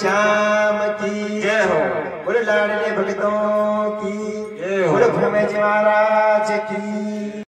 श्याम की। जय हो। बोले लाडले भगतों की। बोले भ्रमे जी महाराज